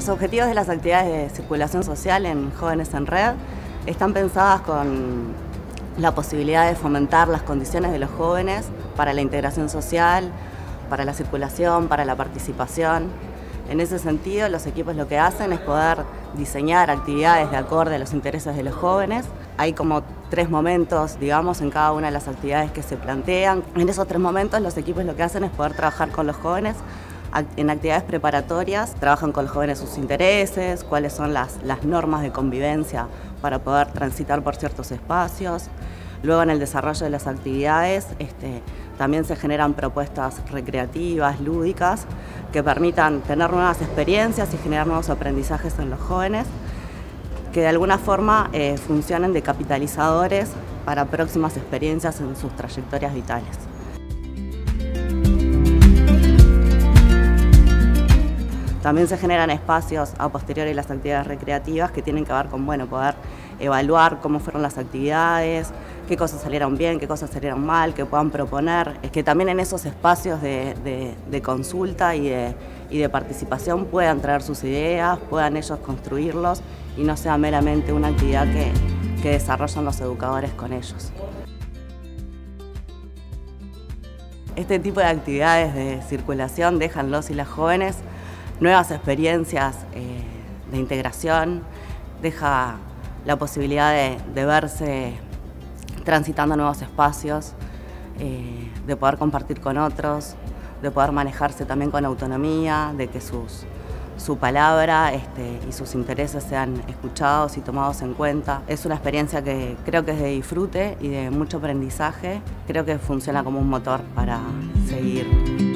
Los objetivos de las actividades de circulación social en Jóvenes en Red están pensadas con la posibilidad de fomentar las condiciones de los jóvenes para la integración social, para la circulación, para la participación. En ese sentido, los equipos lo que hacen es poder diseñar actividades de acorde a los intereses de los jóvenes. Hay como tres momentos, digamos, en cada una de las actividades que se plantean. En esos tres momentos, los equipos lo que hacen es poder trabajar con los jóvenes en actividades preparatorias, trabajan con los jóvenes sus intereses, cuáles son las, normas de convivencia para poder transitar por ciertos espacios. Luego en el desarrollo de las actividades este, también se generan propuestas recreativas, lúdicas, que permitan tener nuevas experiencias y generar nuevos aprendizajes en los jóvenes, que de alguna forma eh, funcionen de capitalizadores para próximas experiencias en sus trayectorias vitales. También se generan espacios a posteriori las actividades recreativas que tienen que ver con bueno, poder evaluar cómo fueron las actividades, qué cosas salieron bien, qué cosas salieron mal, que puedan proponer. Es que también en esos espacios de, consulta y de, participación puedan traer sus ideas, puedan ellos construirlos y no sea meramente una actividad que, que desarrollan los educadores con ellos. Este tipo de actividades de circulación dejan los y las jóvenes nuevas experiencias eh, de integración, deja la posibilidad de, verse transitando nuevos espacios, eh, de poder compartir con otros, de poder manejarse también con autonomía, de que sus, su palabra este, y sus intereses sean escuchados y tomados en cuenta. Es una experiencia que creo que es de disfrute y de mucho aprendizaje. Creo que funciona como un motor para seguir.